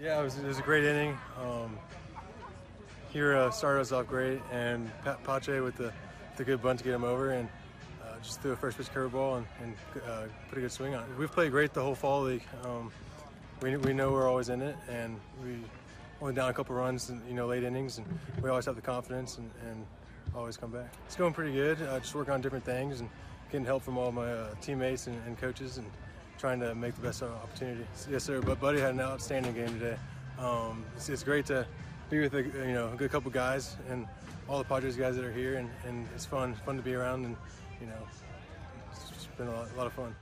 Yeah, it was, it was a great inning. Um, Hira started us off great, and Pat Pache with the, the good bunt to get him over, and uh, just threw a first pitch curveball and, and uh, put a good swing on it. We've played great the whole fall league. Um, we, we know we're always in it, and we only down a couple runs, in, you know, late innings, and we always have the confidence and, and always come back. It's going pretty good. Uh, just working on different things and getting help from all my uh, teammates and, and, coaches, and trying to make the best opportunity. Yes, sir. But Buddy had an outstanding game today. Um, it's, it's, great to be with a you know a good couple guys and all the Padres guys that are here, and, and it's fun fun to be around, and you know it's been a lot, a lot of fun.